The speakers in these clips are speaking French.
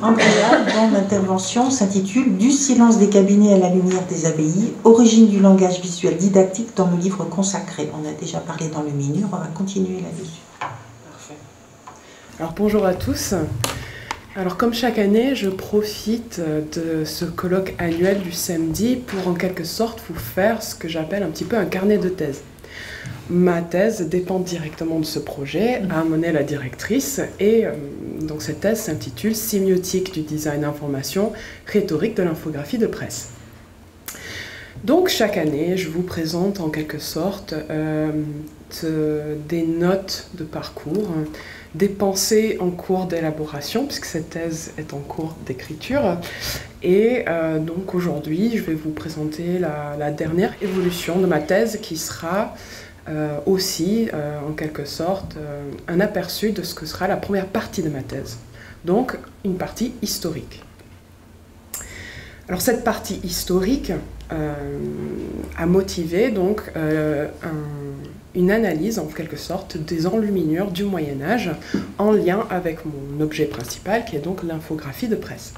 En préalable, mon intervention s'intitule Du silence des cabinets à la lumière des abbayes, origine du langage visuel didactique dans le livre consacré. On a déjà parlé dans le menu, on va continuer là-dessus. Parfait. Alors bonjour à tous. Alors comme chaque année, je profite de ce colloque annuel du samedi pour en quelque sorte vous faire ce que j'appelle un petit peu un carnet de thèse. Ma thèse dépend directement de ce projet, a amené la directrice, et euh, donc cette thèse s'intitule Sémiotique du design information, rhétorique de l'infographie de presse. Donc chaque année, je vous présente en quelque sorte euh, des notes de parcours, des pensées en cours d'élaboration, puisque cette thèse est en cours d'écriture. Et euh, donc aujourd'hui, je vais vous présenter la, dernière évolution de ma thèse qui sera euh, aussi, euh, en quelque sorte, un aperçu de ce que sera la première partie de ma thèse. Donc une partie historique. Alors cette partie historique a motivé donc une analyse en quelque sorte des enluminures du Moyen Âge en lien avec mon objet principal qui est donc l'infographie de presse.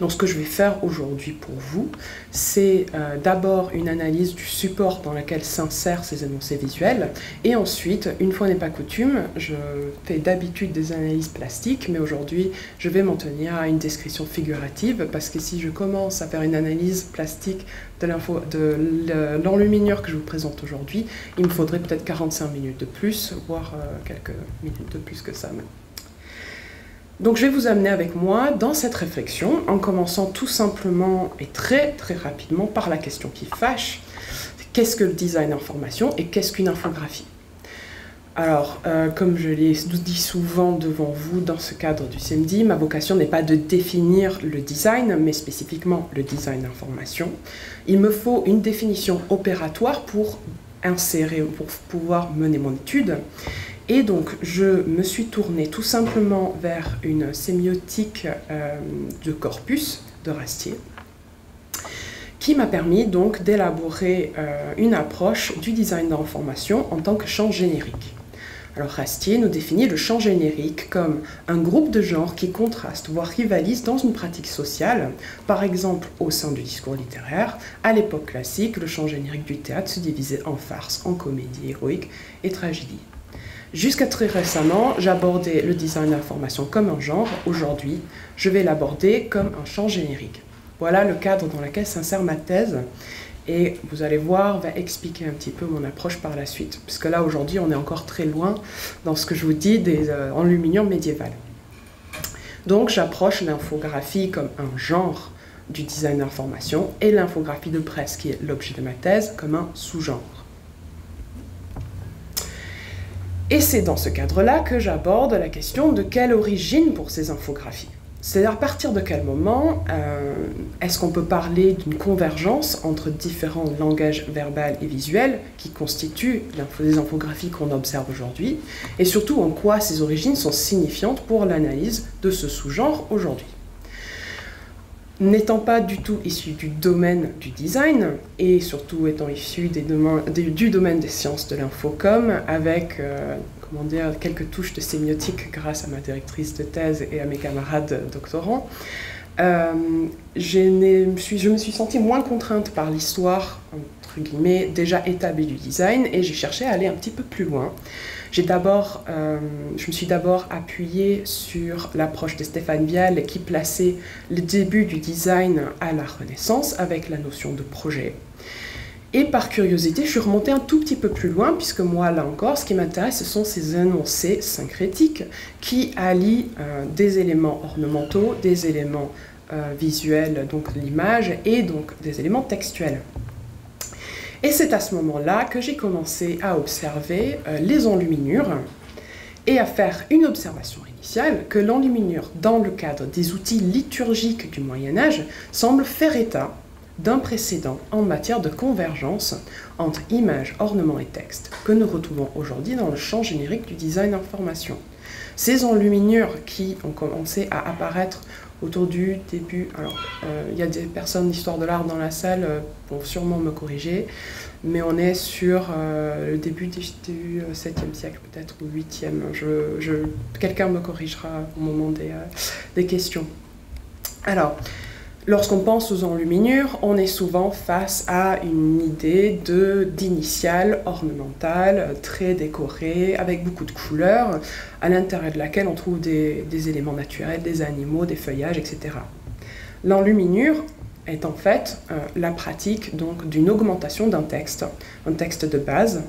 Donc ce que je vais faire aujourd'hui pour vous, c'est euh, d'abord une analyse du support dans lequel s'insèrent ces énoncés visuels, et ensuite, une fois n'est pas coutume, je fais d'habitude des analyses plastiques, mais aujourd'hui je vais m'en tenir à une description figurative, parce que si je commence à faire une analyse plastique de l'enluminure que je vous présente aujourd'hui, il me faudrait peut-être 45 minutes de plus, voire euh, quelques minutes de plus que ça. Donc je vais vous amener avec moi dans cette réflexion en commençant tout simplement et très très rapidement par la question qui fâche. Qu'est-ce que le design information et qu'est-ce qu'une infographie? Alors, euh, comme je l'ai dit souvent devant vous dans ce cadre du CMD, ma vocation n'est pas de définir le design, mais spécifiquement le design d'information. Il me faut une définition opératoire pour insérer, pour pouvoir mener mon étude. Et donc, je me suis tournée tout simplement vers une sémiotique euh, de corpus de Rastier, qui m'a permis donc d'élaborer euh, une approche du design d'information en tant que champ générique. Alors Rastier nous définit le champ générique comme un groupe de genres qui contrastent, voire rivalisent dans une pratique sociale. Par exemple, au sein du discours littéraire, à l'époque classique, le champ générique du théâtre se divisait en farce, en comédie héroïque et tragédie. Jusqu'à très récemment, j'abordais le design d'information comme un genre. Aujourd'hui, je vais l'aborder comme un champ générique. Voilà le cadre dans lequel s'insère ma thèse. Et vous allez voir, va expliquer un petit peu mon approche par la suite. Puisque là, aujourd'hui, on est encore très loin dans ce que je vous dis des euh, enluminures médiévales. Donc, j'approche l'infographie comme un genre du design d'information et l'infographie de presse, qui est l'objet de ma thèse, comme un sous-genre. Et c'est dans ce cadre-là que j'aborde la question de quelle origine pour ces infographies. C'est-à-dire à partir de quel moment euh, est-ce qu'on peut parler d'une convergence entre différents langages verbal et visuels qui constituent les infographies qu'on observe aujourd'hui, et surtout en quoi ces origines sont signifiantes pour l'analyse de ce sous-genre aujourd'hui? N'étant pas du tout issu du domaine du design, et surtout étant issu du domaine des sciences de l'infocom, avec euh, quelques touches de sémiotique grâce à ma directrice de thèse et à mes camarades doctorants, euh, je, me suis, je me suis sentie moins contrainte par l'histoire, déjà établie du design, et j'ai cherché à aller un petit peu plus loin. Euh, je me suis d'abord appuyée sur l'approche de Stéphane Vial qui plaçait le début du design à la Renaissance avec la notion de projet. Et par curiosité, je suis remontée un tout petit peu plus loin, puisque moi, là encore, ce qui m'intéresse, ce sont ces énoncés syncrétiques qui allient euh, des éléments ornementaux, des éléments euh, visuels, donc l'image, et donc des éléments textuels. Et c'est à ce moment-là que j'ai commencé à observer euh, les enluminures et à faire une observation initiale que l'enluminure, dans le cadre des outils liturgiques du Moyen Âge, semble faire état d'un précédent en matière de convergence entre images, ornements et texte que nous retrouvons aujourd'hui dans le champ générique du design information. Ces enluminures qui ont commencé à apparaître autour du début. Alors, euh, il y a des personnes d'histoire de l'art dans la salle euh, vont sûrement me corriger, mais on est sur euh, le début du, 7e siècle, peut-être, ou 8e. Je, je Quelqu'un me corrigera au moment des, des questions. Alors, Lorsqu'on pense aux enluminures, on est souvent face à une idée de d'initiale ornementale, très décorée, avec beaucoup de couleurs, à l'intérieur de laquelle on trouve des, éléments naturels, des animaux, des feuillages, etc. L'enluminure est en fait euh, la pratique donc d'une augmentation d'un texte, un texte de base,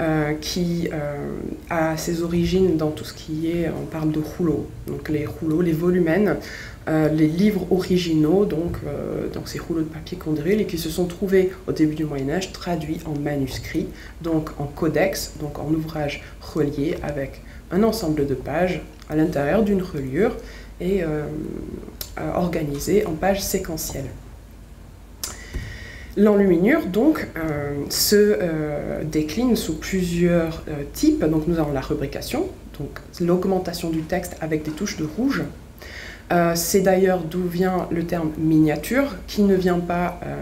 euh, qui euh, a ses origines dans tout ce qui est, on parle de rouleaux, donc les rouleaux, les volumens euh, les livres originaux, donc, euh, ces rouleaux de papier condril, et qui se sont trouvés au début du Moyen Âge traduits en manuscrits, donc en codex, donc en ouvrage relié avec un ensemble de pages à l'intérieur d'une reliure et euh, organisé en pages séquentielles. L'enluminure, donc, se décline sous plusieurs types. Donc, nous avons la rubrication, donc l'augmentation du texte avec des touches de rouge, euh, c'est d'ailleurs d'où vient le terme miniature, qui ne vient pas euh,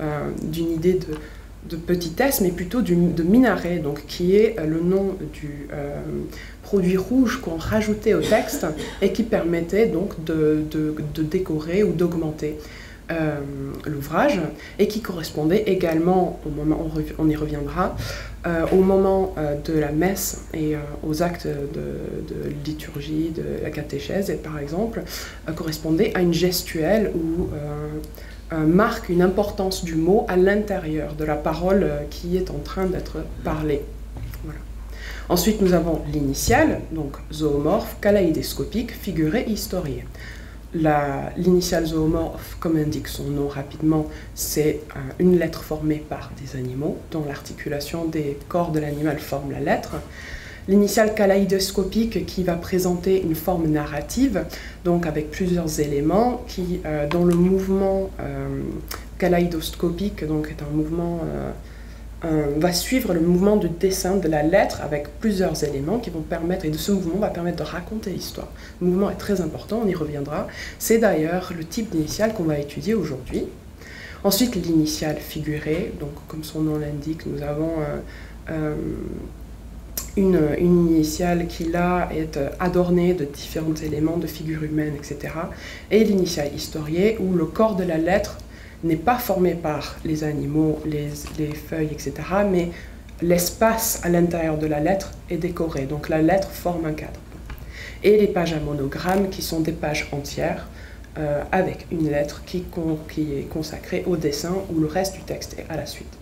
euh, d'une idée de, petitesse, mais plutôt de minaret, donc qui est le nom du produit rouge qu'on rajoutait au texte et qui permettait donc de décorer ou d'augmenter l'ouvrage et qui correspondait également, au moment, on, y reviendra, au moment euh, de la messe et aux actes de, liturgie, de la catéchèse, par exemple, correspondait à une gestuelle ou marque une importance du mot à l'intérieur de la parole qui est en train d'être parlée. Ensuite, nous avons l'initiale, donc zoomorphe, kaleidoscopique, figuré, historié. L'initiale zoomorphe, comme indique son nom rapidement, c'est euh, une lettre formée par des animaux, dont l'articulation des corps de l'animal forme la lettre. L'initiale kaléidoscopique qui va présenter une forme narrative, donc avec plusieurs éléments, qui, euh, dont le mouvement euh, kaléidoscopique donc, est un mouvement euh, va suivre le mouvement de dessin de la lettre avec plusieurs éléments qui vont permettre, et de ce mouvement va permettre de raconter l'histoire. Le mouvement est très important, on y reviendra. C'est d'ailleurs le type d'initiale qu'on va étudier aujourd'hui. Ensuite, l'initiale figurée, donc comme son nom l'indique, nous avons euh, euh, une, une, initiale qui là est adornée de différents éléments de figures humaines, etc. Et l'initiale historiée, où le corps de la lettre n'est pas formé par les animaux, les, feuilles, etc., mais l'espace à l'intérieur de la lettre est décoré. Donc la lettre forme un cadre. Et les pages à monogramme qui sont des pages entières euh, avec une lettre qui, qui, est consacrée au dessin ou le reste du texte est à la suite.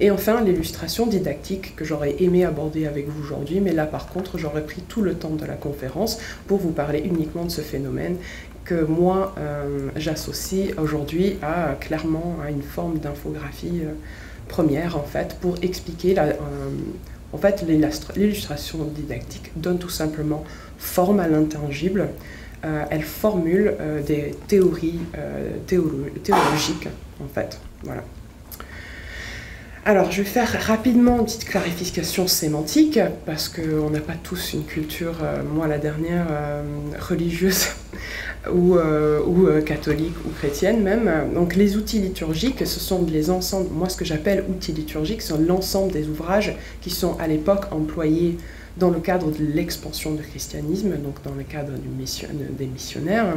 Et enfin, l'illustration didactique que j'aurais aimé aborder avec vous aujourd'hui, mais là par contre, j'aurais pris tout le temps de la conférence pour vous parler uniquement de ce phénomène que moi euh, j'associe aujourd'hui à clairement à une forme d'infographie euh, première en fait pour expliquer la, euh, en fait l'illustration didactique donne tout simplement forme à l'intangible. Elle formule des théories théologiques en fait. Voilà. Alors, je vais faire rapidement une petite clarification sémantique, parce qu'on n'a pas tous une culture, moi la dernière, religieuse ou, euh, ou euh, catholique ou chrétienne même. Donc les outils liturgiques, ce sont les ensembles, moi ce que j'appelle outils liturgiques, sont l'ensemble des ouvrages qui sont à l'époque employés dans le cadre de l'expansion du christianisme, donc dans le cadre des missionnaires,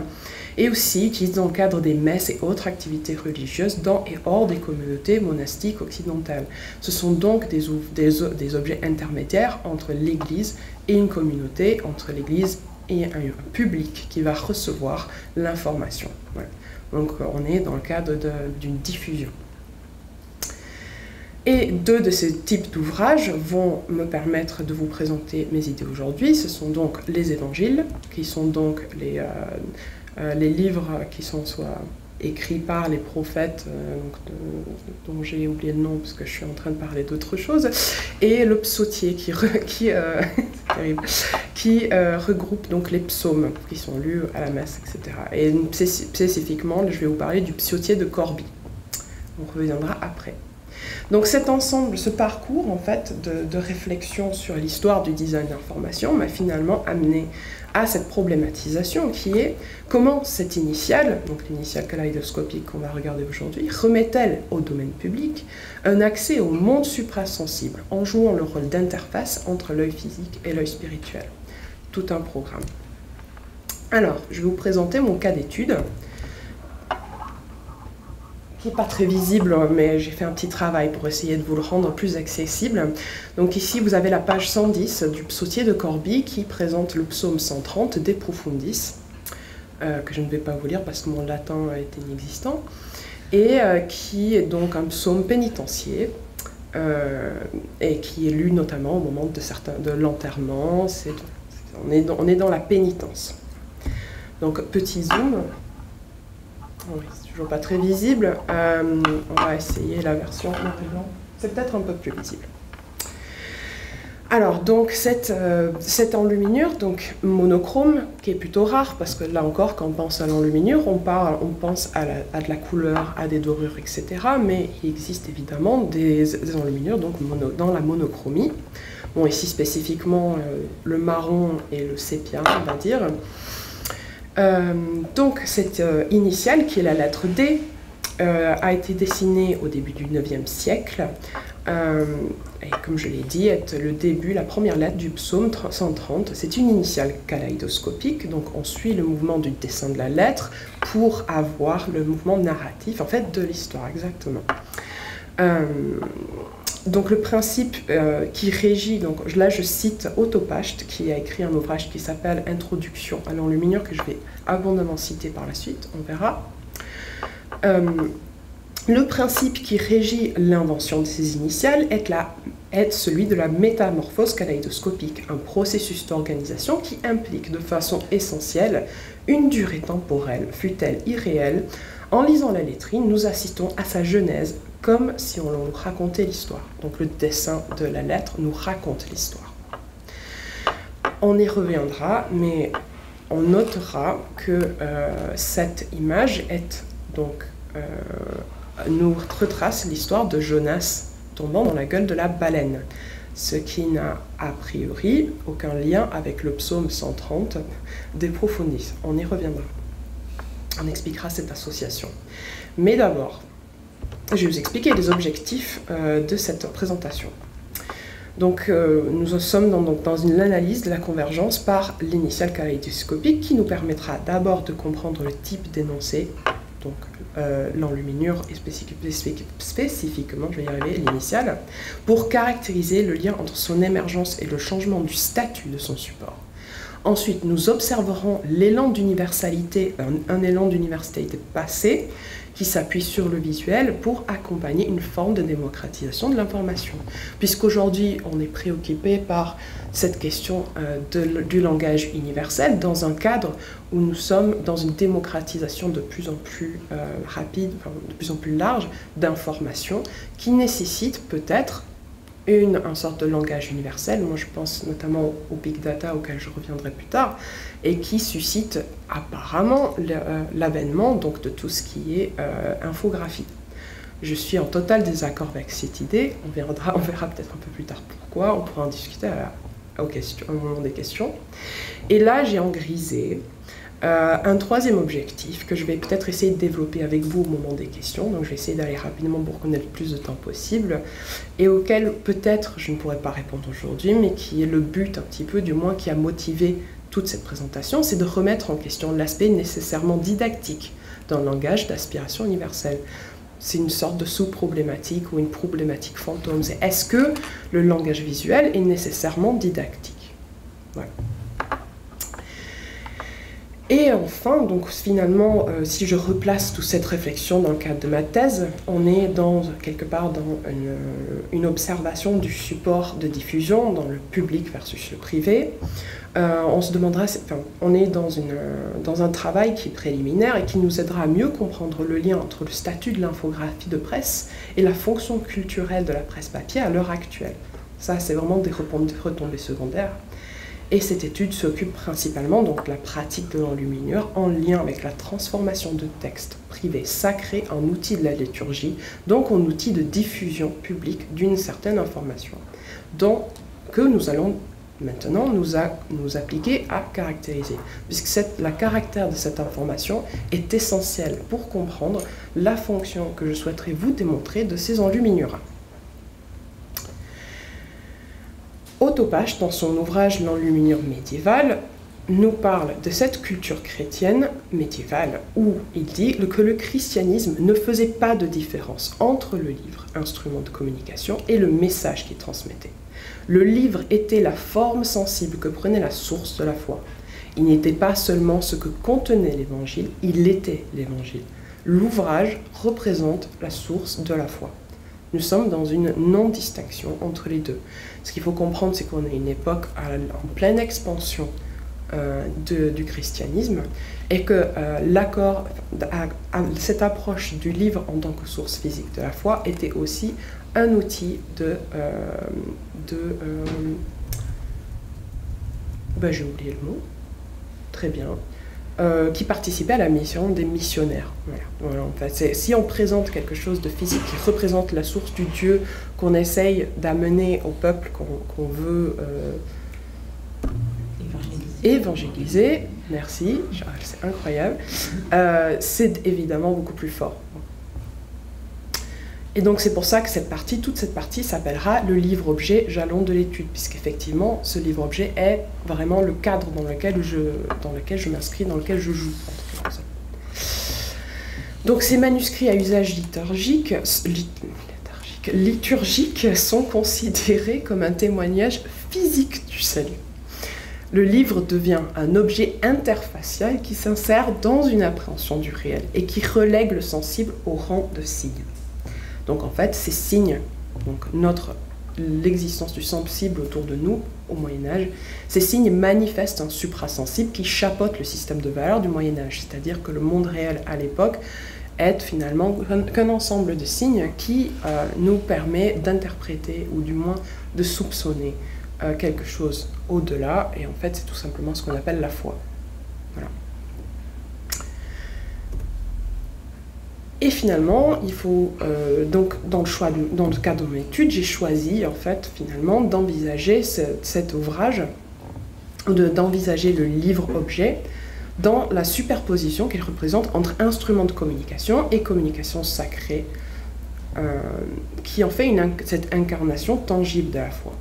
et aussi utilisés dans le cadre des messes et autres activités religieuses dans et hors des communautés monastiques occidentales. Ce sont donc des, des, des objets intermédiaires entre l'Église et une communauté, entre l'Église et un public qui va recevoir l'information. Donc on est dans le cadre d'une diffusion. Et deux de ces types d'ouvrages vont me permettre de vous présenter mes idées aujourd'hui. Ce sont donc les évangiles, qui sont donc les, euh, euh, les livres qui sont soit écrits par les prophètes, euh, dont j'ai oublié le nom parce que je suis en train de parler d'autre chose, et le psautier qui, euh, euh, regroupe donc les psaumes qui sont lus à la messe, etc. Et spécifiquement, je vais vous parler du psautier de Corbie. On reviendra après. Donc cet ensemble, ce parcours en fait de, réflexion sur l'histoire du design d'information m'a finalement amené à cette problématisation qui est comment cette initiale, donc l'initiale kaleidoscopique qu'on va regarder aujourd'hui, remet-elle au domaine public un accès au monde suprasensible en jouant le rôle d'interface entre l'œil physique et l'œil spirituel. Tout un programme. Alors, je vais vous présenter mon cas d'étude qui n'est pas très visible, mais j'ai fait un petit travail pour essayer de vous le rendre plus accessible. Donc ici, vous avez la page 110 du psautier de Corby qui présente le psaume 130 des Profundis, euh, que je ne vais pas vous lire parce que mon latin est inexistant, et euh, qui est donc un psaume pénitentiaire, euh, et qui est lu notamment au moment de, certains, de l'enterrement. on, est dans, on est dans la pénitence. Donc petit zoom. Toujours pas très visible. Euh, on va essayer la version C'est peut-être un peu plus visible. Alors, donc, cette, euh, cette, enluminure, donc monochrome, qui est plutôt rare, parce que là encore, quand on pense à l'enluminure, on, on pense à, de la couleur, à des dorures, etc. Mais il existe évidemment des, enluminures donc dans la monochromie. Bon, ici spécifiquement euh, le marron et le sépia, on va dire. Euh, donc cette euh, initiale, qui est la lettre D, euh, a été dessinée au début du 9e siècle. et comme je l'ai dit, est le début, la première lettre du psaume 130. C'est une initiale kaléidoscopique, donc on suit le mouvement du dessin de la lettre pour avoir le mouvement narratif, en fait, de l'histoire, exactement donc le principe euh, qui régit, donc là je cite Otto qui a écrit un ouvrage qui s'appelle Introduction à l'enluminure que je vais abondamment citer par la suite, on verra. Euh, le principe qui régit l'invention de ces initiales est, celui de la métamorphose kaléidoscopique, un processus d'organisation qui implique de façon essentielle une durée temporelle, fut-elle irréelle. En lisant la lettrine, nous assistons à sa genèse comme si on nous racontait l'histoire. Donc le dessin de la lettre nous raconte l'histoire. On y reviendra, mais on notera que euh, cette image est donc euh, nous retrace l'histoire de Jonas tombant dans la gueule de la baleine, ce qui n'a a priori aucun lien avec le psaume 130 des Profundis. On y reviendra. On expliquera cette association. Mais d'abord, je vais vous expliquer les objectifs euh, de cette présentation. Donc, euh, nous sommes dans, une analyse de la convergence par l'initiale kaléidoscopique qui nous permettra d'abord de comprendre le type d'énoncé, donc euh, l'enluminure et spécifiquement, je vais y arriver, l'initiale, pour caractériser le lien entre son émergence et le changement du statut de son support. Ensuite, nous observerons l'élan d'universalité, un, élan d'universalité passé, qui s'appuie sur le visuel pour accompagner une forme de démocratisation de l'information. Puisqu'aujourd'hui, on est préoccupé par cette question euh, du langage universel dans un cadre où nous sommes dans une démocratisation de plus en plus euh, rapide, de plus en plus large d'informations qui nécessite peut-être une, un sorte de langage universel, moi je pense notamment au big data auquel je reviendrai plus tard, et qui suscite apparemment euh, l'avènement donc de tout ce qui est euh, infographie. Je suis en total désaccord avec cette idée, on verra, on verra peut-être un peu plus tard pourquoi, on pourra en discuter au moment des questions. Et là j'ai en grisé euh, un troisième objectif que je vais peut-être essayer de développer avec vous au moment des questions, donc je vais essayer d'aller rapidement pour qu'on ait le plus de temps possible, et auquel peut-être je ne pourrais pas répondre aujourd'hui, mais qui est le but un petit peu, du moins qui a motivé toute cette présentation, c'est de remettre en question l'aspect nécessairement didactique d'un langage d'aspiration universelle. C'est une sorte de sous-problématique ou une problématique fantôme. Est-ce que le langage visuel est nécessairement didactique? Voilà. Et enfin, donc finalement, euh, si je replace toute cette réflexion dans le cadre de ma thèse, on est dans quelque part dans une, observation du support de diffusion dans le public versus le privé. Euh, on se demandera, enfin, on est dans, dans un travail qui est préliminaire et qui nous aidera à mieux comprendre le lien entre le statut de l'infographie de presse et la fonction culturelle de la presse papier à l'heure actuelle. Ça, c'est vraiment des retombées secondaires. Et cette étude s'occupe principalement donc de la pratique de l'enluminure en lien avec la transformation de textes privés sacrés en outils de la liturgie, donc en outil de diffusion publique d'une certaine information, que nous allons maintenant nous, appliquer à caractériser, puisque la caractère de cette information est essentielle pour comprendre la fonction que je souhaiterais vous démontrer de ces enluminures. Autopache, dans son ouvrage L'enluminure médiévale, nous parle de cette culture chrétienne médiévale où il dit que le christianisme ne faisait pas de différence entre le livre, instrument de communication, et le message qu'il transmettait. Le livre était la forme sensible que prenait la source de la foi. Il n'était pas seulement ce que contenait l'évangile, il était l'évangile. L'ouvrage représente la source de la foi. Nous sommes dans une non-distinction entre les deux. Ce qu'il faut comprendre, c'est qu'on est une époque en pleine expansion euh, du christianisme et que euh, l'accord, cette approche du livre en tant que source physique de la foi était aussi un outil de... Euh, de ben, j'ai oublié le mot. Très bien. Euh, qui participait à la mission des missionnaires. Voilà. en fait, si on présente quelque chose de physique qui représente la source du Dieu qu'on essaye d'amener au peuple qu'on veut euh, évangéliser. merci, c'est incroyable, euh, c'est évidemment beaucoup plus fort. Et donc c'est pour ça que cette partie, toute cette partie s'appellera le livre-objet jalon de l'étude, puisqu'effectivement ce livre-objet est vraiment le cadre dans lequel je, dans lequel je m'inscris, dans lequel je joue. Donc ces manuscrits à usage liturgique, liturgique sont considérés comme un témoignage physique du salut. Le livre devient un objet interfacial qui s'insère dans une appréhension du réel et qui relègue le sensible au rang de signe. Donc en fait, ces signes, donc notre l'existence du sensible autour de nous au Moyen Âge, ces signes manifestent un suprasensible qui chapeaute le système de valeurs du Moyen Âge, c'est-à-dire que le monde réel à l'époque est finalement qu'un ensemble de signes qui euh, nous permet d'interpréter ou du moins de soupçonner euh, quelque chose au-delà, et en fait c'est tout simplement ce qu'on appelle la foi. Et finalement, il faut euh, donc dans le choix, cadre de mon étude, j'ai choisi en fait finalement d'envisager cet ouvrage, d'envisager le livre-objet dans la superposition qu'il représente entre instrument de communication et communication sacrée, euh, qui en fait une, cette incarnation tangible de la foi.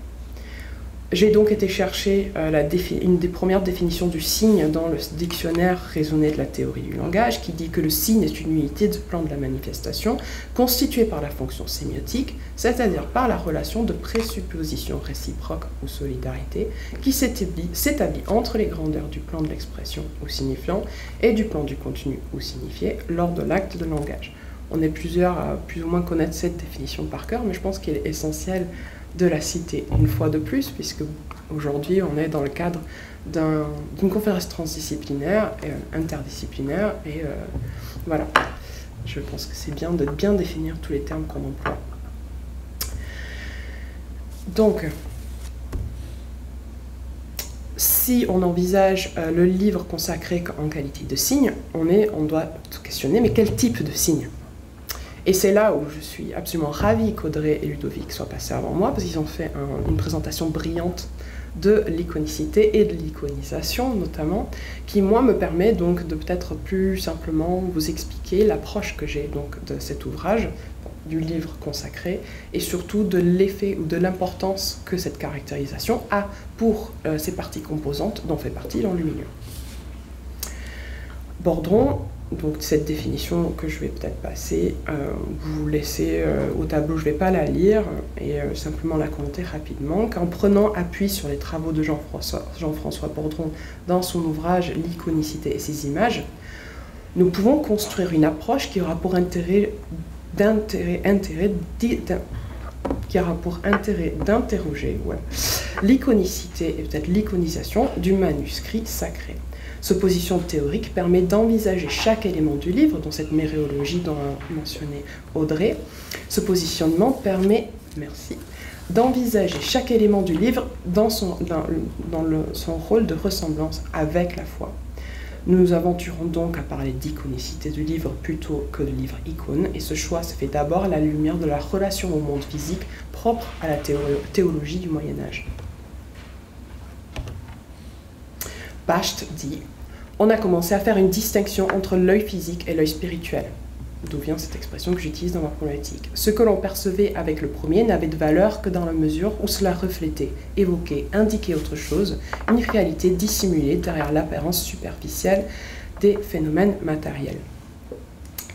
J'ai donc été chercher euh, une des premières définitions du signe dans le dictionnaire raisonné de la théorie du langage, qui dit que le signe est une unité de plan de la manifestation constituée par la fonction sémiotique, c'est-à-dire par la relation de présupposition réciproque ou solidarité qui s'établit entre les grandeurs du plan de l'expression ou signifiant et du plan du contenu ou signifié lors de l'acte de langage. On est plusieurs à plus ou moins connaître cette définition par cœur, mais je pense qu'elle est essentielle de la cité une fois de plus, puisque aujourd'hui on est dans le cadre d'une conférence transdisciplinaire et euh, interdisciplinaire, et euh, voilà, je pense que c'est bien de bien définir tous les termes qu'on emploie. Donc, si on envisage euh, le livre consacré en qualité de signe, on, est, on doit se questionner, mais quel type de signe? Et c'est là où je suis absolument ravie qu'Audrey et Ludovic soient passés avant moi, parce qu'ils ont fait une présentation brillante de l'iconicité et de l'iconisation notamment, qui moi me permet donc de peut-être plus simplement vous expliquer l'approche que j'ai donc de cet ouvrage, du livre consacré, et surtout de l'effet ou de l'importance que cette caractérisation a pour euh, ces parties composantes dont fait partie l'enluminure. Bordron donc cette définition que je vais peut-être passer, euh, vous laissez euh, au tableau, je ne vais pas la lire et euh, simplement la commenter rapidement, qu'en prenant appui sur les travaux de Jean-François Jean Bordron dans son ouvrage L'iconicité et ses images, nous pouvons construire une approche qui aura pour intérêt d'intérêt intérêt, qui aura pour intérêt d'interroger l'iconicité et peut-être l'iconisation du manuscrit sacré. Ce position théorique permet d'envisager chaque élément du livre, dont cette méréologie dont a mentionné Audrey. Ce positionnement permet, merci, d'envisager chaque élément du livre dans, son, dans, son rôle de ressemblance avec la foi. Nous nous aventurons donc à parler d'iconicité du livre plutôt que de livre icône, et ce choix se fait d'abord à la lumière de la relation au monde physique propre à la théologie du Moyen Âge. Bacht dit On a commencé à faire une distinction entre l'œil physique et l'œil spirituel d'où vient cette expression que j'utilise dans ma problématique. Ce que l'on percevait avec le premier n'avait de valeur que dans la mesure où cela reflétait, évoquait, indiquait autre chose, une réalité dissimulée derrière l'apparence superficielle des phénomènes matériels.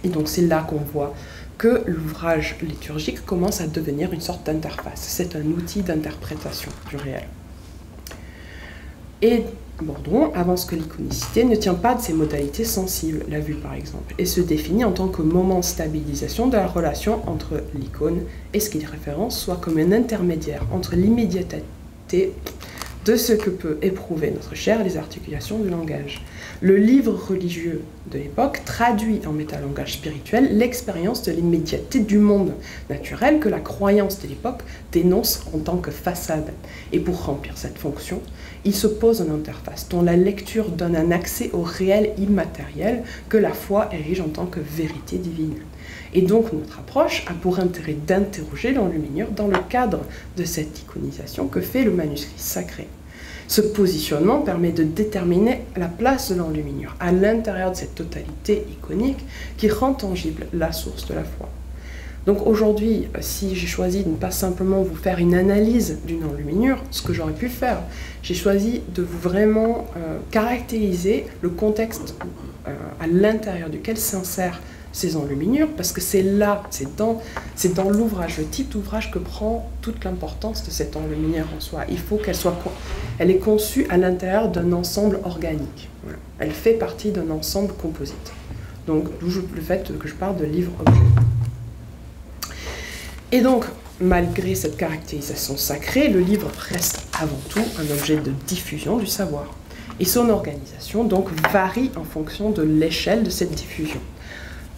Et donc c'est là qu'on voit que l'ouvrage liturgique commence à devenir une sorte d'interface. C'est un outil d'interprétation du réel. Et Bordron avance que l'iconicité ne tient pas de ses modalités sensibles, la vue par exemple, et se définit en tant que moment de stabilisation de la relation entre l'icône et ce qu'il référence, soit comme un intermédiaire entre l'immédiateté de ce que peut éprouver notre chair et les articulations du langage. Le livre religieux de l'époque traduit en métalangage spirituel l'expérience de l'immédiateté du monde naturel que la croyance de l'époque dénonce en tant que façade. Et pour remplir cette fonction, il se pose une interface dont la lecture donne un accès au réel immatériel que la foi érige en tant que vérité divine. Et donc notre approche a pour intérêt d'interroger l'enluminure dans le cadre de cette iconisation que fait le manuscrit sacré. Ce positionnement permet de déterminer la place de l'enluminure à l'intérieur de cette totalité iconique qui rend tangible la source de la foi. Donc aujourd'hui, si j'ai choisi de ne pas simplement vous faire une analyse d'une enluminure, ce que j'aurais pu faire, j'ai choisi de vous vraiment euh, caractériser le contexte euh, à l'intérieur duquel s'insèrent ces enluminures, parce que c'est là, c'est dans, dans l'ouvrage, le type d'ouvrage que prend toute l'importance de cette enluminure en soi. Il faut qu'elle soit, elle est conçue à l'intérieur d'un ensemble organique. Elle fait partie d'un ensemble composite. Donc d'où le fait que je parle de livre-objet. Et donc, malgré cette caractérisation sacrée, le livre reste avant tout un objet de diffusion du savoir. Et son organisation donc varie en fonction de l'échelle de cette diffusion.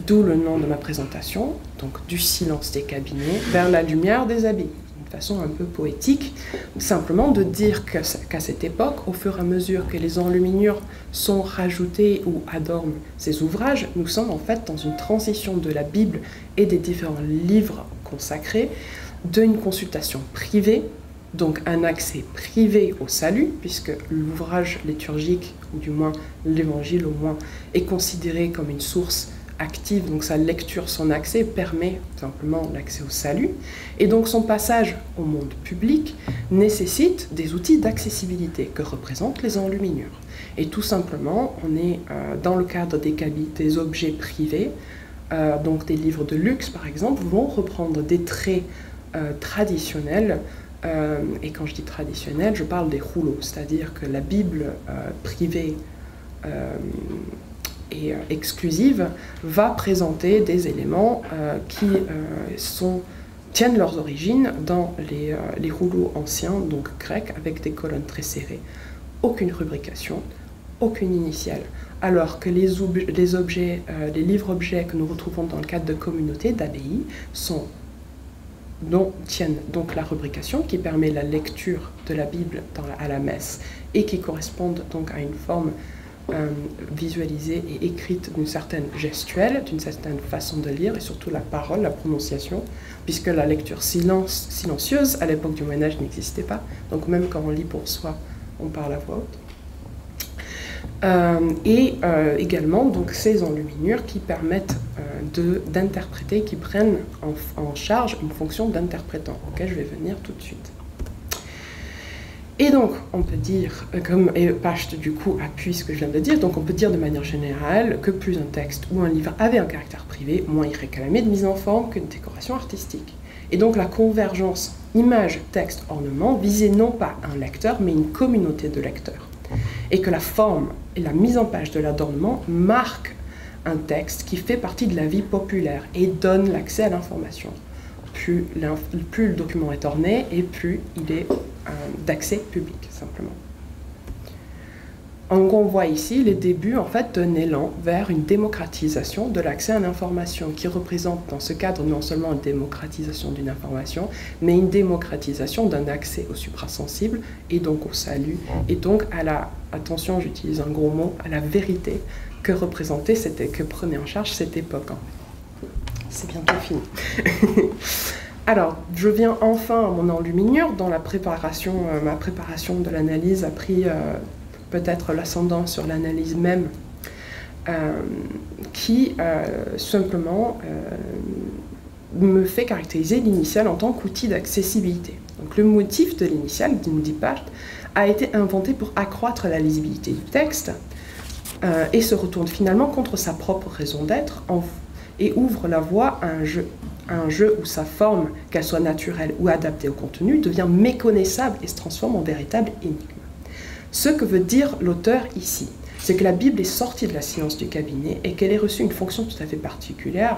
D'où le nom de ma présentation, donc du silence des cabinets vers la lumière des. Une façon un peu poétique, simplement de dire qu'à cette époque, au fur et à mesure que les enluminures sont rajoutées ou adorment ces ouvrages, nous sommes en fait dans une transition de la Bible et des différents livres consacré d'une consultation privée, donc un accès privé au salut, puisque l'ouvrage liturgique, ou du moins l'évangile au moins, est considéré comme une source active, donc sa lecture, son accès permet simplement l'accès au salut, et donc son passage au monde public nécessite des outils d'accessibilité que représentent les enluminures. Et tout simplement, on est euh, dans le cadre des objets privés, euh, donc des livres de luxe par exemple, vont reprendre des traits euh, traditionnels. Et quand je dis traditionnel, je parle des rouleaux, c'est-à-dire que la Bible privée et exclusive va présenter des éléments qui sont, tiennent leurs origines dans les, rouleaux anciens, donc grecs, avec des colonnes très serrées. Aucune rubrication, aucune initiale alors que les, objets, euh, les livres-objets que nous retrouvons dans le cadre de communautés, d'abbayes, sont dont tiennent donc la rubrication qui permet la lecture de la Bible à la messe et qui correspondent donc à une forme euh, visualisée et écrite d'une certaine gestuelle, d'une certaine façon de lire et surtout la parole, la prononciation, puisque la lecture silencieuse à l'époque du Moyen Âge n'existait pas. Donc même quand on lit pour soi, on parle à voix haute. Euh, et euh, également donc ces enluminures qui permettent d'interpréter, qui prennent en, charge une fonction d'interprétant, auquel je vais venir tout de suite. Et donc, on peut dire, comme et Pacht du coup appuie ce que je viens de dire, donc on peut dire de manière générale que plus un texte ou un livre avait un caractère privé, moins il réclamait de mise en forme qu'une décoration artistique. Et donc la convergence image, texte, ornement visait non pas un lecteur, mais une communauté de lecteurs et que la forme et la mise en page de l'adornement marquent un texte qui fait partie de la vie populaire et donne l'accès à l'information. Plus, le document est orné et plus il est euh, d'accès public, simplement. on voit ici les débuts en fait d'un élan vers une démocratisation de l'accès à l'information qui représente dans ce cadre non seulement une démocratisation d'une information, mais une démocratisation d'un accès au suprasensible et donc au salut et donc à la, attention j'utilise un gros mot, à la vérité que représentait, que prenait en charge cette époque. C'est bientôt fini. Alors, je viens enfin à mon enluminure. Dans la préparation, euh, ma préparation de l'analyse a pris euh, peut-être l'ascendant sur l'analyse même, euh, qui simplement me fait caractériser l'initial en tant qu'outil d'accessibilité. Donc, le motif de l'initial, d'Indipart, a été inventé pour accroître la lisibilité du texte et se retourne finalement contre sa propre raison d'être et ouvre la voie à un jeu un jeu où sa forme, qu'elle soit naturelle ou adaptée au contenu, devient méconnaissable et se transforme en véritable énigme. Ce que veut dire l'auteur ici, c'est que la Bible est sortie de la science du cabinet et qu'elle ait reçu une fonction tout à fait particulière.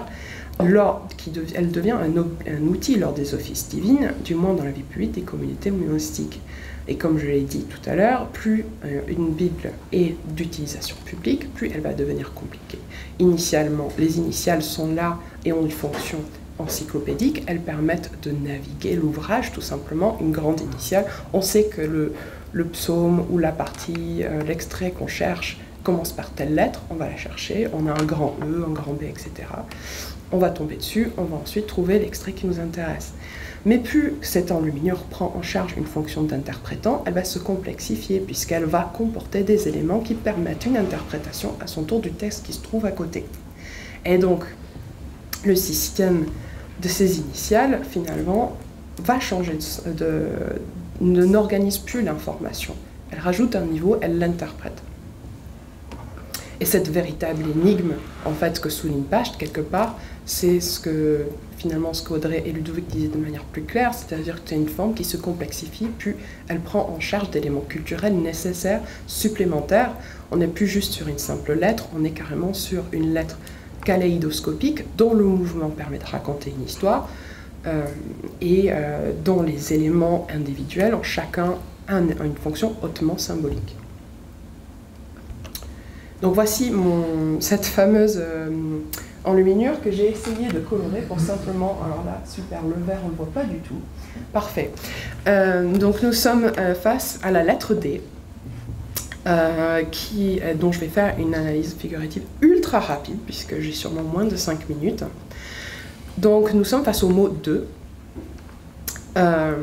Elle devient un, outil lors des offices divines, du moins dans la vie publique des communautés monastiques. Et comme je l'ai dit tout à l'heure, plus euh, une Bible est d'utilisation publique, plus elle va devenir compliquée. Initialement, les initiales sont là et ont une fonction encyclopédiques, elles permettent de naviguer l'ouvrage tout simplement, une grande initiale. On sait que le, psaume ou la partie, euh, l'extrait qu'on cherche commence par telle lettre, on va la chercher, on a un grand E, un grand B, etc. On va tomber dessus, on va ensuite trouver l'extrait qui nous intéresse. Mais plus cette enluminure prend en charge une fonction d'interprétant, elle va se complexifier puisqu'elle va comporter des éléments qui permettent une interprétation à son tour du texte qui se trouve à côté. Et donc, le système de ces initiales, finalement, va changer de, ne n'organise plus l'information. Elle rajoute un niveau, elle l'interprète. Et cette véritable énigme, en fait, que souligne Pacht, quelque part, c'est ce que finalement ce qu'Audrey et Ludovic disaient de manière plus claire, c'est-à-dire que c'est une forme qui se complexifie, puis elle prend en charge d'éléments culturels nécessaires, supplémentaires. On n'est plus juste sur une simple lettre, on est carrément sur une lettre kaléidoscopique dont le mouvement permet de raconter une histoire euh, et euh, dont les éléments individuels ont chacun une fonction hautement symbolique. Donc voici mon, cette fameuse euh, enluminure que j'ai essayé de colorer pour simplement, alors là, super, le vert on ne le voit pas du tout, parfait. donc nous sommes face à la lettre D, euh, euh, dont je vais faire une analyse figurative ultra rapide, puisque j'ai sûrement moins de 5 minutes. Donc nous sommes face au mot 2. Euh,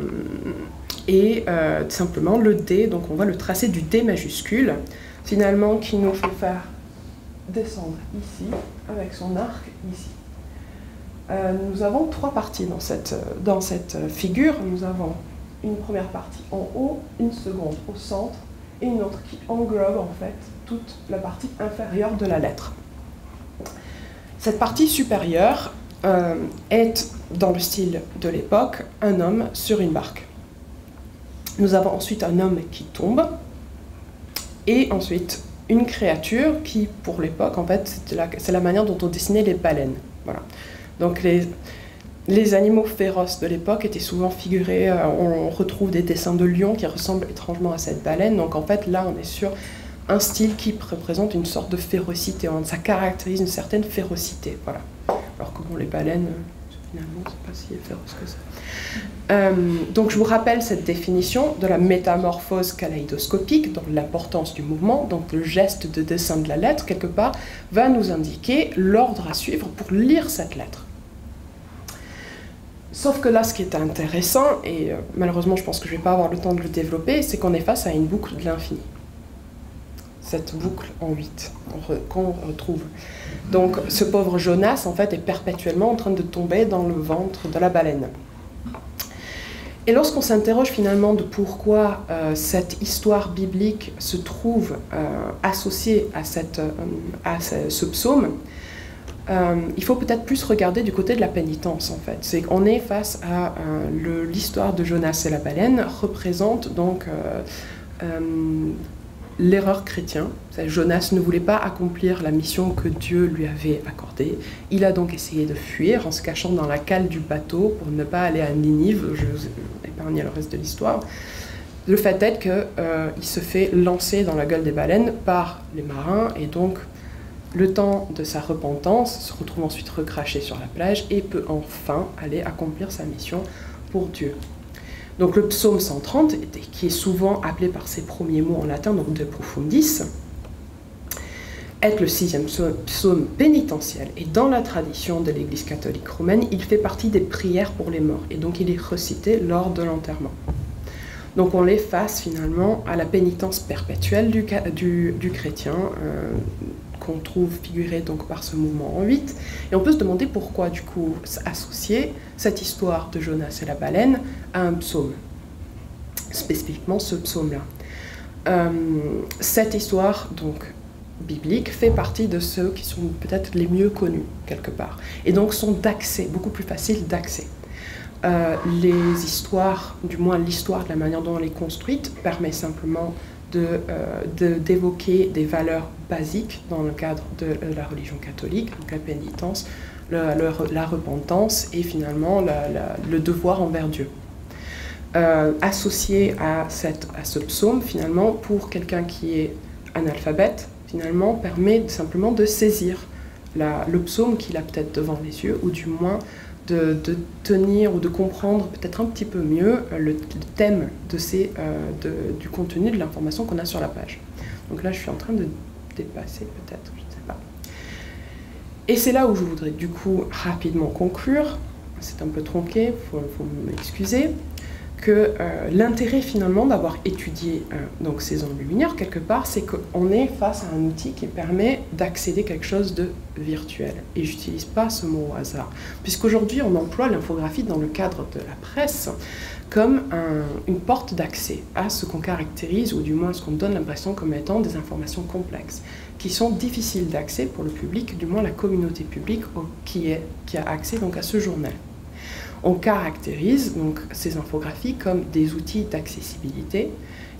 et simplement le D, donc on voit le tracé du D majuscule, finalement qui nous fait faire descendre ici, avec son arc ici. nous avons trois parties dans cette, dans cette figure. Nous avons une première partie en haut, une seconde au centre et une autre qui englobe en fait toute la partie inférieure de la lettre. Cette partie supérieure euh, est, dans le style de l'époque, un homme sur une barque. Nous avons ensuite un homme qui tombe, et ensuite une créature qui, pour l'époque, en fait, c'est la, manière dont on dessinait les baleines. Les animaux féroces de l'époque étaient souvent figurés, euh, on retrouve des dessins de lions qui ressemblent étrangement à cette baleine, donc en fait là on est sur un style qui représente une sorte de férocité, ça caractérise une certaine férocité, voilà. Alors que les baleines, euh, finalement, c'est pas si féroce que ça. Euh, donc je vous rappelle cette définition de la métamorphose kaléidoscopique, donc l'importance du mouvement, donc le geste de dessin de la lettre, quelque part, va nous indiquer l'ordre à suivre pour lire cette lettre. Sauf que là, ce qui est intéressant, et euh, malheureusement je pense que je ne vais pas avoir le temps de le développer, c'est qu'on est face à une boucle de l'infini. Cette boucle en 8 qu'on retrouve. Donc ce pauvre Jonas, en fait, est perpétuellement en train de tomber dans le ventre de la baleine. Et lorsqu'on s'interroge finalement de pourquoi euh, cette histoire biblique se trouve euh, associée à, cette, à ce psaume, euh, il faut peut-être plus regarder du côté de la pénitence en fait. C'est qu'on est face à euh, l'histoire de Jonas et la baleine représente donc euh, l'erreur chrétienne. Jonas ne voulait pas accomplir la mission que Dieu lui avait accordée. Il a donc essayé de fuir en se cachant dans la cale du bateau pour ne pas aller à Ninive. Je vous épargne le reste de l'histoire. Le fait est qu'il se fait lancer dans la gueule des baleines par les marins et donc le temps de sa repentance se retrouve ensuite recraché sur la plage et peut enfin aller accomplir sa mission pour Dieu. Donc le psaume 130, qui est souvent appelé par ses premiers mots en latin, donc de profundis, est le sixième psaume pénitentiel. Et dans la tradition de l'Église catholique romaine, il fait partie des prières pour les morts. Et donc il est recité lors de l'enterrement. Donc on les face finalement à la pénitence perpétuelle du, du, chrétien, euh, qu'on trouve figuré donc par ce mouvement en 8. Et on peut se demander pourquoi du coup associer cette histoire de Jonas et la baleine à un psaume, spécifiquement ce psaume-là. Euh, cette histoire donc biblique fait partie de ceux qui sont peut-être les mieux connus quelque part, et donc sont d'accès, beaucoup plus faciles d'accès. Euh, les histoires, du moins l'histoire de la manière dont elle est construite, permet simplement d'évoquer de, des valeurs basiques dans le cadre de la religion catholique, donc la pénitence, la, repentance et finalement le devoir envers Dieu. Euh, associé à, cette, à ce psaume, finalement, pour quelqu'un qui est analphabète, finalement, permet simplement de saisir le psaume qu'il a peut-être devant les yeux, ou du moins de, tenir ou de comprendre peut-être un petit peu mieux euh, le, thème euh, du contenu de l'information qu'on a sur la page. Donc là, je suis en train de dépasser peut-être, je ne sais pas. Et c'est là où je voudrais du coup rapidement conclure. C'est un peu tronqué, il faut m'excuser que euh, l'intérêt finalement d'avoir étudié euh, donc ces enlumineurs quelque part, c'est qu'on est face à un outil qui permet d'accéder à quelque chose de virtuel. Et j'utilise pas ce mot au hasard, puisqu'aujourd'hui on emploie l'infographie dans le cadre de la presse comme une porte d'accès à ce qu'on caractérise, ou du moins ce qu'on donne l'impression comme étant des informations complexes, qui sont difficiles d'accès pour le public, du moins la communauté publique qui, qui a accès donc à ce journal. On caractérise donc ces infographies comme des outils d'accessibilité.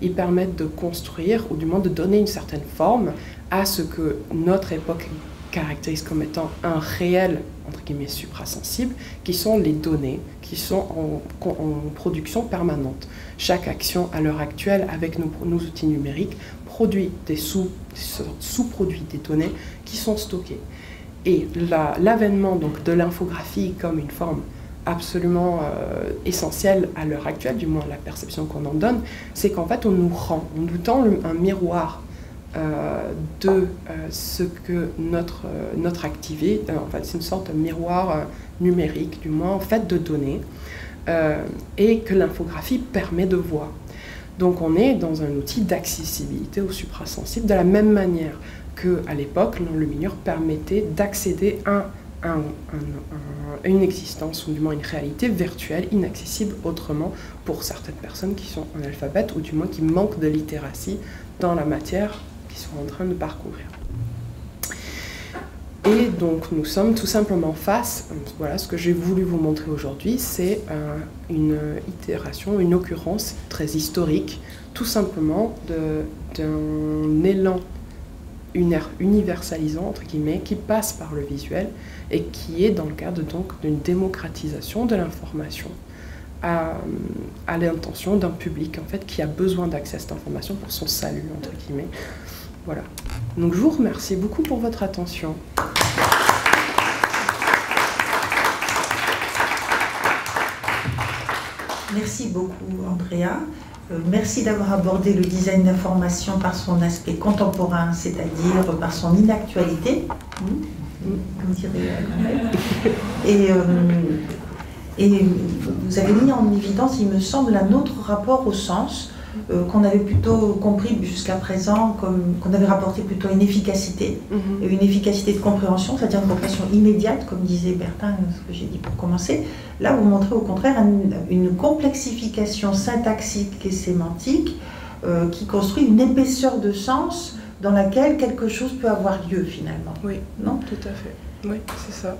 Ils permettent de construire, ou du moins de donner une certaine forme à ce que notre époque caractérise comme étant un réel, entre guillemets, suprasensible, qui sont les données, qui sont en, production permanente. Chaque action à l'heure actuelle, avec nos, outils numériques, produit des sous-produits des données qui sont stockées. Et l'avènement donc de l'infographie comme une forme absolument euh, essentiel à l'heure actuelle, du moins la perception qu'on en donne, c'est qu'en fait on nous rend, on nous tend un miroir euh, de euh, ce que notre, activité, en fait c'est une sorte de miroir numérique, du moins en fait de données, et que l'infographie permet de voir. Donc on est dans un outil d'accessibilité au suprasensible de la même manière qu'à l'époque l'enluminure permettait d'accéder à une existence, ou du moins une réalité virtuelle, inaccessible autrement pour certaines personnes qui sont analphabètes, ou du moins qui manquent de littératie dans la matière qu'ils sont en train de parcourir. Et donc nous sommes tout simplement face, voilà ce que j'ai voulu vous montrer aujourd'hui, c'est euh, une itération, une occurrence très historique, tout simplement d'un élan une ère universalisant, entre guillemets, qui passe par le visuel et qui est dans le cadre donc d'une démocratisation de l'information à, l'intention d'un public en fait qui a besoin d'accès à cette information pour son salut, entre guillemets. Voilà. Donc je vous remercie beaucoup pour votre attention. Merci beaucoup, Andrea. Euh, merci d'avoir abordé le design d'information par son aspect contemporain, c'est-à-dire par son inactualité, comme dirait et, euh, et vous avez mis en évidence, il me semble, un autre rapport au sens euh, qu'on avait plutôt compris jusqu'à présent, comme qu'on avait rapporté plutôt une efficacité, mhm. une efficacité de compréhension, c'est-à-dire une compréhension immédiate, comme disait Bertin, ce que j'ai dit pour commencer. Là, vous montrez au contraire une, complexification syntaxique et sémantique euh, qui construit une épaisseur de sens dans laquelle quelque chose peut avoir lieu finalement. Oui, non Tout à fait. Oui, c'est ça.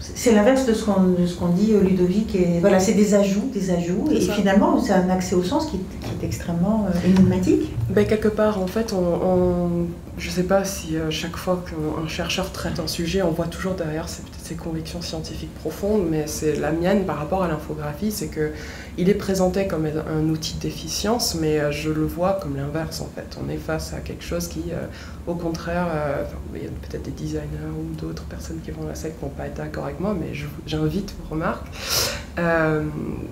C'est l'inverse de ce qu'on dit euh, Ludovic. Et, voilà, c'est des ajouts, des ajouts. Et finalement, c'est un accès au sens qui, est extrêmement euh, énigmatique. Ben, quelque part, en fait, on, je ne sais pas si à euh, chaque fois qu'un chercheur traite un sujet, on voit toujours derrière ces, ses convictions scientifiques profondes, mais c'est la mienne par rapport à l'infographie, c'est que il est présenté comme un outil d'efficience, mais euh, je le vois comme l'inverse en fait. On est face à quelque chose qui, euh, au contraire, euh, il y a peut-être des designers ou d'autres personnes qui vont la SEC qui vont pas être d'accord avec moi, mais j'invite vos remarques.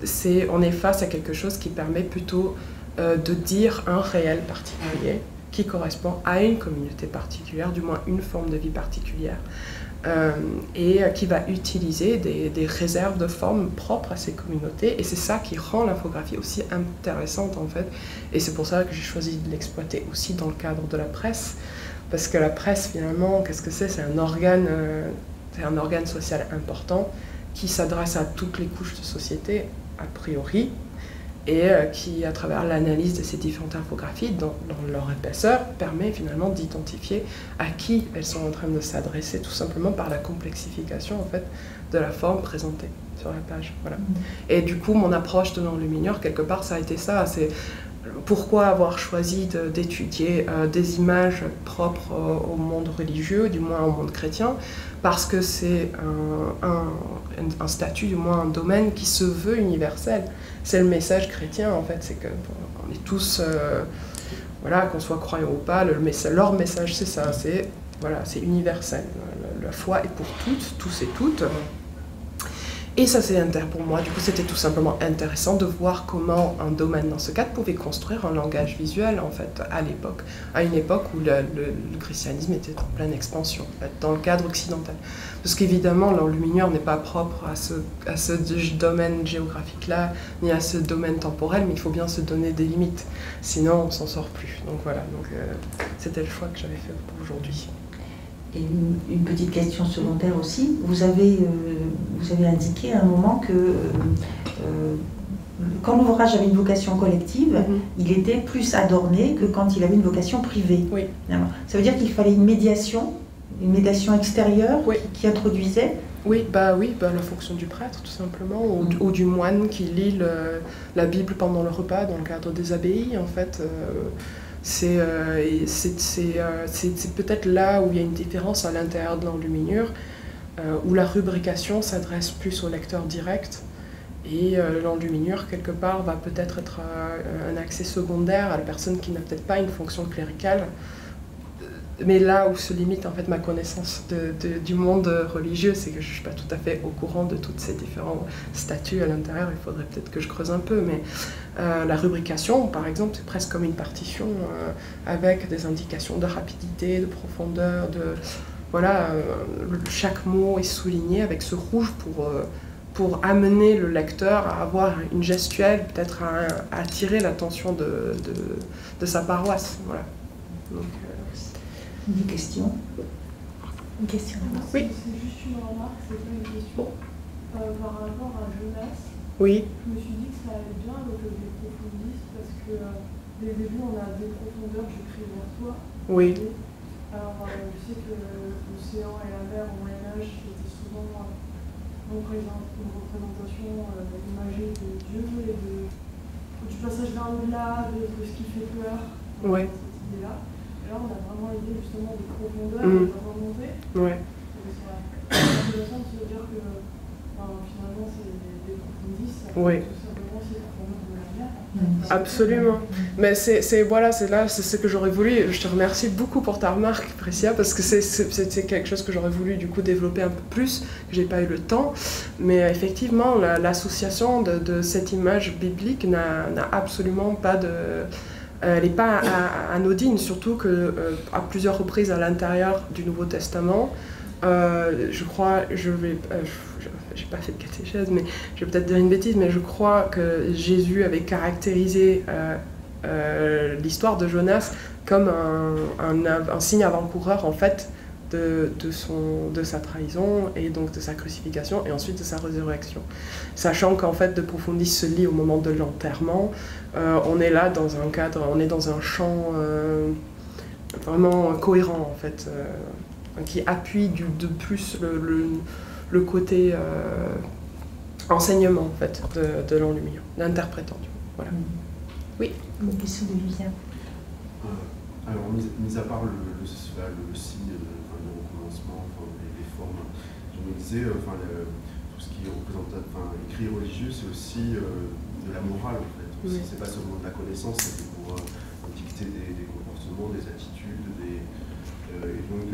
c'est, on est face à quelque chose qui permet plutôt de dire un réel particulier qui correspond à une communauté particulière, du moins une forme de vie particulière. Euh, et qui va utiliser des, réserves de formes propres à ces communautés. Et c'est ça qui rend l'infographie aussi intéressante en fait. Et c'est pour ça que j'ai choisi de l'exploiter aussi dans le cadre de la presse. Parce que la presse finalement, qu'est-ce que c'est? C'est un euh, c'est un organe social important qui s'adresse à toutes les couches de société a priori, et euh, qui, à travers l'analyse de ces différentes infographies, dans, leur épaisseur, permet finalement d'identifier à qui elles sont en train de s'adresser, tout simplement par la complexification en fait, de la forme présentée sur la page. Voilà. Mm. Et du coup, mon approche de l'enluminure, quelque part, ça a été ça. C'est pourquoi avoir choisi d'étudier euh, des images propres au monde religieux, du moins au monde chrétien? Parce que c'est un, un, statut, du moins un domaine qui se veut universel. C'est le message chrétien en fait, c'est qu'on est tous, euh, voilà, qu'on soit croyant ou pas, le, leur message c'est ça, c'est voilà, universel. la foi est pour toutes, tous et toutes. Et ça, c'est inter pour moi. Du coup, c'était tout simplement intéressant de voir comment un domaine dans ce cadre pouvait construire un langage visuel, en fait, à l'époque. À une époque où le, christianisme était en pleine expansion, dans le cadre occidental. Parce qu'évidemment, l'enluminure n'est pas propre à ce, à ce domaine géographique-là, ni à ce domaine temporel, mais il faut bien se donner des limites. Sinon, on s'en sort plus. Donc voilà, donc, euh, c'était le choix que j'avais fait pour aujourd'hui. Et une, petite question secondaire aussi. Vous avez, euh, vous avez indiqué à un moment que euh, euh, quand l'ouvrage avait une vocation collective, mhm. il était plus adorné que quand il avait une vocation privée. Oui. Ça veut dire qu'il fallait une médiation, une médiation extérieure qui, introduisait oui, bah oui, bah la fonction du prêtre tout simplement, ou, mhm. du moine qui lit la Bible pendant le repas dans le cadre des abbayes en fait. Euh, c'est peut-être là où il y a une différence à l'intérieur de l'enluminure, euh, où la rubrication s'adresse plus au lecteur direct, et l'enluminure, quelque part, va peut-être être, un accès secondaire à la personne qui n'a peut-être pas une fonction cléricale, mais là où se limite en fait ma connaissance du monde religieux, c'est que je ne suis pas tout à fait au courant de tous ces différents statuts à l'intérieur. Il faudrait peut-être que je creuse un peu, mais euh, la rubrication, par exemple, c'est presque comme une partition euh, avec des indications de rapidité, de profondeur, de voilà, euh, chaque mot est souligné avec ce rouge pour pour amener le lecteur à avoir une gestuelle, peut-être à, attirer l'attention de, de, sa paroisse. Voilà. Une question Une question Oui. C'est juste une remarque, c'est pas une question. Euh, par rapport à Jonas, oui. je me suis dit que ça allait bien avec le profondisme parce que euh, dès le début on a des profondeurs, j'écris vers toi. Oui. Alors euh, je sais que l'océan et la mer au Moyen-Âge c'était souvent une représentation imagée de Dieu et de, du passage vers au-delà, de, ce qui fait peur. Oui. Cette idée-là là, on a vraiment l'idée justement de profondeur et de remonter. Ouais. C'est intéressant de se dire que finalement, c'est des, profondistes. Oui. Absolument. Mais c'est voilà, c'est là, c'est ce que j'aurais voulu. Je te remercie beaucoup pour ta remarque, Précia, parce que c'est quelque chose que j'aurais voulu du coup développer un peu plus, j'ai pas eu le temps. Mais effectivement, l'association de, de, cette image biblique n'a absolument pas de euh, elle n'est pas anodine, surtout que euh, à plusieurs reprises à l'intérieur du Nouveau Testament, euh, je crois, je vais, j'ai pas fait de catéchèse, mais je vais peut-être dire une bêtise, mais je crois que Jésus avait caractérisé l'histoire de Jonas comme un, un signe avant-coureur en fait de, de, son, de sa trahison et donc de sa crucifixion et ensuite de sa résurrection. Sachant qu'en fait, de Profondis se lit au moment de l'enterrement, euh, on est là dans un cadre, on est dans un champ euh, vraiment cohérent en fait, euh, qui appuie du, de plus le, le, le côté enseignement en fait de, de l'enluminure, l'interprétant. Voilà. Oui. Une question de Lucien. alors, mis, à part le, le. Disait, enfin, tout ce qui représente, enfin, écrit religieux, c'est aussi de la morale en fait. C'est pas seulement de la connaissance, c'est pour dicter des, comportements, des attitudes, des, et donc,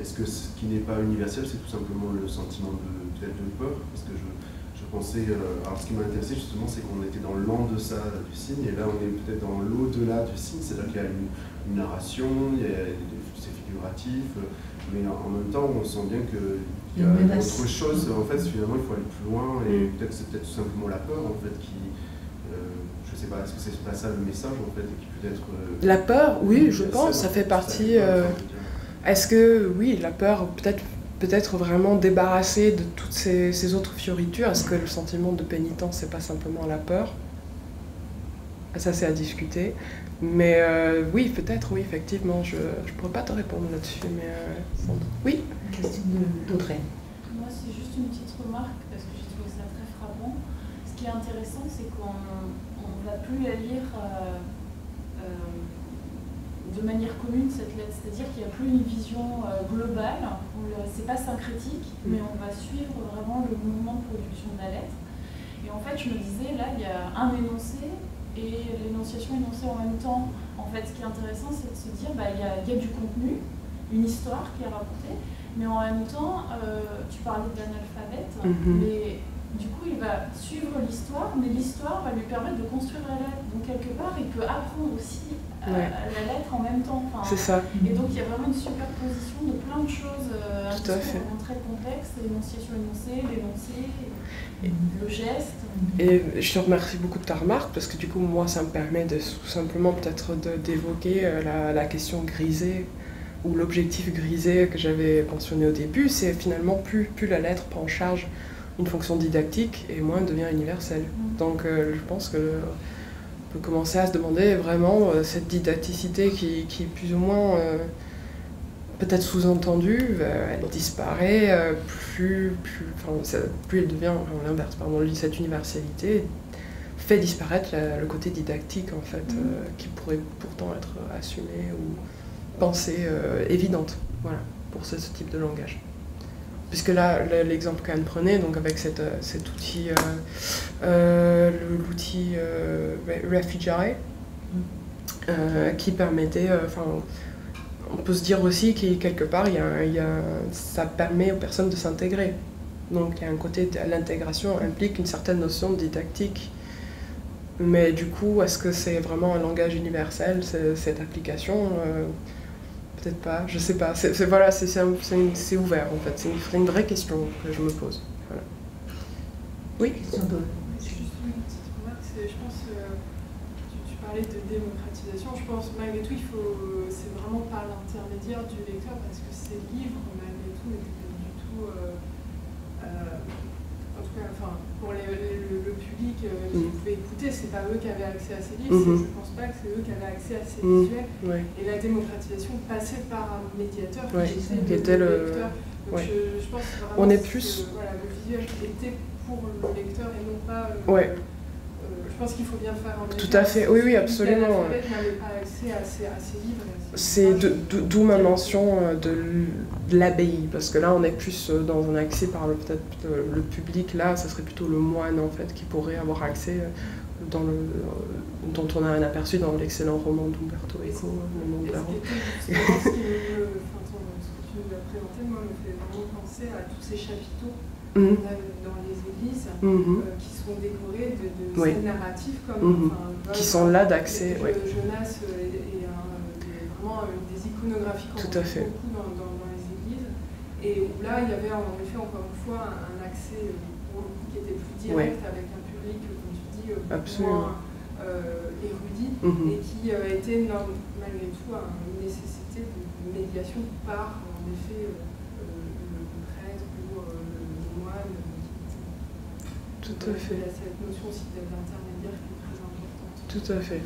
est-ce que ce qui n'est pas universel, c'est tout simplement le sentiment de, peut-être de peur? Parce que je, je pensais, alors ce qui m'a intéressé justement, c'est qu'on était dans l'en-deçà du signe, et là on est peut-être dans l'au-delà du signe, c'est-à-dire qu'il y a une, narration, c'est figuratif, mais en, même temps on sent bien qu'il y a autre chose, en fait finalement il faut aller plus loin, et mm. peut-être c'est peut-être tout simplement la peur en fait qui, je sais pas, est-ce que c'est pas ça le message en fait qui peut être. la peur, oui, je pense, ça fait partie. Est-ce que, oui, la peur, peut-être peut-être vraiment débarrasser de toutes ces, autres fioritures Est-ce que le sentiment de pénitence, c'est pas simplement la peur? Ça, c'est à discuter. Mais euh, oui, peut-être, oui, effectivement. Je ne pourrais pas te répondre là-dessus, mais euh, Oui Question d'Audrey. Moi, c'est juste une petite remarque, parce que j'ai trouvé ça très frappant. Ce qui est intéressant, c'est qu'on ne va plus la lire. Euh, de manière commune cette lettre, c'est-à-dire qu'il n'y a plus une vision euh, globale, c'est pas syncrétique, mm. mais on va suivre vraiment le mouvement de production de la lettre. Et en fait, je me disais, là, il y a un énoncé et l'énonciation énoncée en même temps. En fait, ce qui est intéressant, c'est de se dire, bah, il, y a, du contenu, une histoire qui est racontée, mais en même temps, euh, tu parlais d'analphabète, mm-hmm. mais du coup, il va suivre l'histoire, mais l'histoire va lui permettre de construire la lettre. Donc, quelque part, il peut apprendre aussi la lettre en même temps. c'est ça. Et donc il y a vraiment une superposition de plein de choses euh, Tout à fait. très complexes, l'énonciation énoncée, l'énoncé, le geste. Et je te remercie beaucoup de ta remarque parce que du coup moi ça me permet de tout simplement peut-être d'évoquer euh, la, la, question grisée ou l'objectif grisé que j'avais mentionné au début, c'est finalement plus, plus la lettre prend en charge une fonction didactique et moins devient universelle. Mm. Donc euh, je pense que commencer à se demander vraiment euh, cette didacticité qui, qui, est plus ou moins euh, peut-être sous-entendue, euh, elle disparaît, plus, plus, enfin, plus elle devient, l'inverse, pardon, cette universalité fait disparaître le côté didactique en fait, mm. qui pourrait pourtant être assumé ou pensé évidente, voilà, pour ce type de langage puisque là, l'exemple qu'Anne prenait, donc avec cette, euh, cet outil, euh, euh, l'outil Refugiare, qui permettait, enfin, on peut se dire aussi qu'il quelque part, il y a, ça permet aux personnes de s'intégrer. Donc il y a un côté, l'intégration implique une certaine notion de didactique. Mais du coup, est-ce que c'est vraiment un langage universel, cette application pas, je sais pas. C'est, voilà, c'est, ouvert en fait. C'est une, vraie question que je me pose. Voilà. Oui Juste une petite remarque, je pense, euh, tu, parlais de démocratisation, je pense malgré tout, il faut, c'est vraiment par l'intermédiaire du lecteur parce que ces livres, malgré tout, n'étaient pas du tout. Euh, euh, enfin, pour le, public euh, qui mm. pouvait écouter, c'est pas eux qui avaient accès à ces livres, mm-hmm. je pense pas que c'est eux qui avaient accès à ces mm. visuels. Et la démocratisation passait par un médiateur qui était, le, lecteur. Donc je, je, pense vraiment On est plus... que voilà, le visuel était pour le lecteur et non pas... Euh, ouais je pense qu'il faut bien faire un Tout à fait, oui, oui, absolument. C'est d'où ma mention euh, de, l'abbaye, parce que là, on est plus euh, dans un accès par peut-être le public. Là, ça serait plutôt le moine, en fait, qui pourrait avoir accès euh, dans le, dont on a un aperçu dans l'excellent roman d'Umberto Eco, Le nom de la. Ce que tu nous as présenté, moi, me fait vraiment penser à tous ces chapiteaux mmh. dans les églises mmh. qui sont décorés de, de scènes narratives comme, mhm. enfin, qui sont là d'accès. Ouais. Jonas et, vraiment des iconographies qu'on Tout à fait. beaucoup dans, dans, dans, les églises. Et où là, il y avait en effet encore une fois un, accès pour le coup, qui était plus direct avec un public, comme tu dis, moins euh, érudit mhm. et qui euh, était malgré tout une nécessité de médiation par en effet euh, Tout à fait. Il y a cette notion aussi qui est très importante. Tout à fait.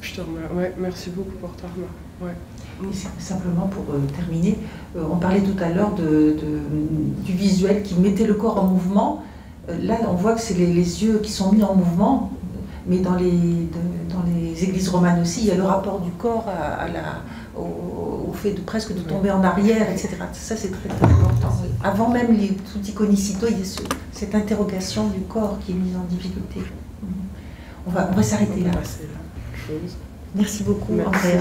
je te remercie. Ouais, merci beaucoup pour ta remarque. Ouais. simplement pour euh, terminer, euh, on parlait tout à l'heure de, du visuel qui mettait le corps en mouvement. Euh, là, on voit que c'est les, yeux qui sont mis en mouvement, mais dans les, dans les églises romanes aussi, il y a le rapport du corps à, la, au, au fait de presque de tomber en arrière, etc. Ça, c'est très, très important. Avant même les outils conicito, il y a cette interrogation du corps qui est mise en difficulté. On va, on va s'arrêter là. Merci beaucoup, Andrea.